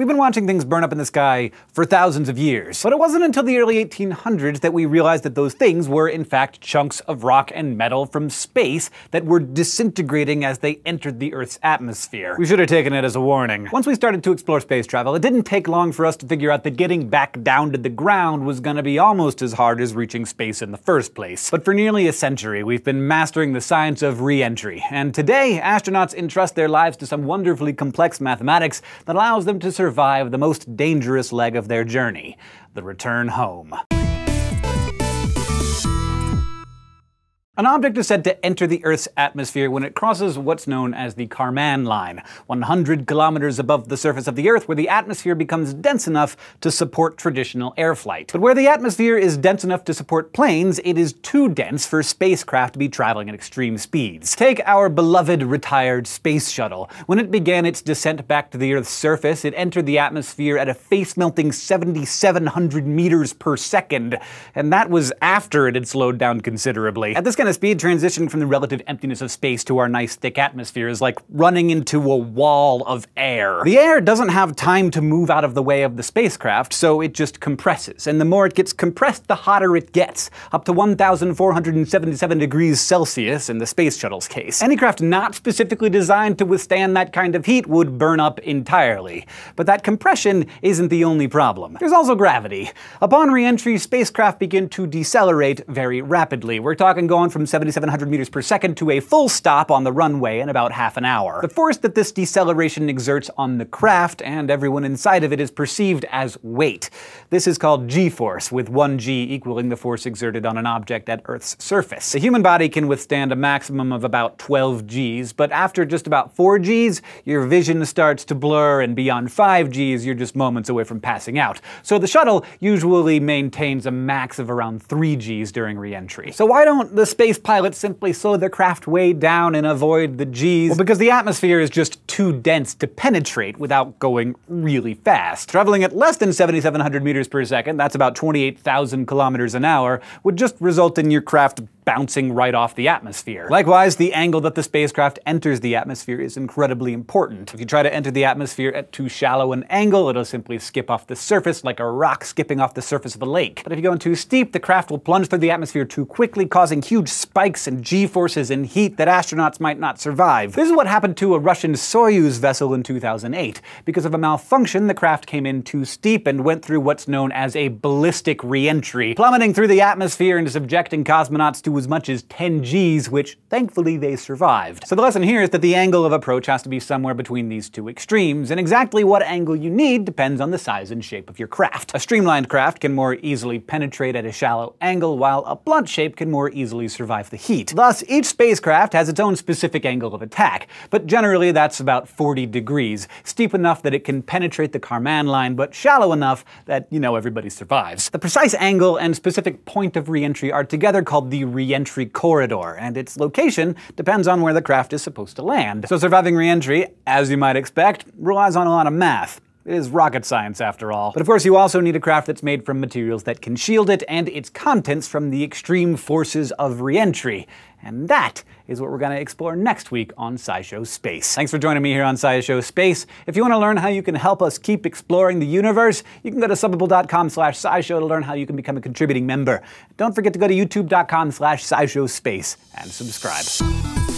We've been watching things burn up in the sky for thousands of years, but it wasn't until the early 1800s that we realized that those things were in fact chunks of rock and metal from space that were disintegrating as they entered the Earth's atmosphere. We should have taken it as a warning. Once we started to explore space travel, it didn't take long for us to figure out that getting back down to the ground was gonna be almost as hard as reaching space in the first place. But for nearly a century, we've been mastering the science of re-entry, and today, astronauts entrust their lives to some wonderfully complex mathematics that allows them to survive the most dangerous leg of their journey the return home. An object is said to enter the Earth's atmosphere when it crosses what's known as the Kármán line, 100 kilometers above the surface of the Earth, where the atmosphere becomes dense enough to support traditional air flight. But where the atmosphere is dense enough to support planes, it is too dense for spacecraft to be traveling at extreme speeds. Take our beloved retired space shuttle. When it began its descent back to the Earth's surface, it entered the atmosphere at a face-melting 7,700 meters per second, and that was after it had slowed down considerably. At this kind of speed, transition from the relative emptiness of space to our nice thick atmosphere is like running into a wall of air. The air doesn't have time to move out of the way of the spacecraft, so it just compresses. And the more it gets compressed, the hotter it gets, up to 1,477 degrees Celsius in the space shuttle's case. Any craft not specifically designed to withstand that kind of heat would burn up entirely. But that compression isn't the only problem. There's also gravity. Upon re-entry, spacecraft begin to decelerate very rapidly. We're talking going from 7,700 meters per second to a full stop on the runway in about half an hour. The force that this deceleration exerts on the craft and everyone inside of it is perceived as weight. This is called g-force, with 1 g equaling the force exerted on an object at Earth's surface. The human body can withstand a maximum of about 12 g's, but after just about 4 g's, your vision starts to blur, and beyond 5 g's, you're just moments away from passing out. So the shuttle usually maintains a max of around 3 g's during re-entry. So why don't the space pilots simply slow their craft way down and avoid the G's? Well, because the atmosphere is just too dense to penetrate without going really fast. Traveling at less than 7,700 meters per second, that's about 28,000 kilometers an hour, would just result in your craft bouncing right off the atmosphere. Likewise, the angle that the spacecraft enters the atmosphere is incredibly important. If you try to enter the atmosphere at too shallow an angle, it'll simply skip off the surface like a rock skipping off the surface of a lake. But if you go in too steep, the craft will plunge through the atmosphere too quickly, causing huge spikes and g-forces and heat that astronauts might not survive. This is what happened to a Russian Soyuz vessel in 2008. Because of a malfunction, the craft came in too steep and went through what's known as a ballistic re-entry, plummeting through the atmosphere and subjecting cosmonauts to as much as 10 Gs, which thankfully they survived. So the lesson here is that the angle of approach has to be somewhere between these two extremes, and exactly what angle you need depends on the size and shape of your craft. A streamlined craft can more easily penetrate at a shallow angle, while a blunt shape can more easily survive the heat. Thus, each spacecraft has its own specific angle of attack, but generally that's about 40 degrees, steep enough that it can penetrate the Kármán line, but shallow enough that, you know, everybody survives. The precise angle and specific point of re-entry are together called the re-entry corridor, and its location depends on where the craft is supposed to land. So surviving re-entry, as you might expect, relies on a lot of math. It is rocket science, after all. But of course, you also need a craft that's made from materials that can shield it and its contents from the extreme forces of re-entry. And that is what we're going to explore next week on SciShow Space. Thanks for joining me here on SciShow Space. If you want to learn how you can help us keep exploring the universe, you can go to subbable.com slash scishow to learn how you can become a contributing member. Don't forget to go to youtube.com slash scishow space and subscribe.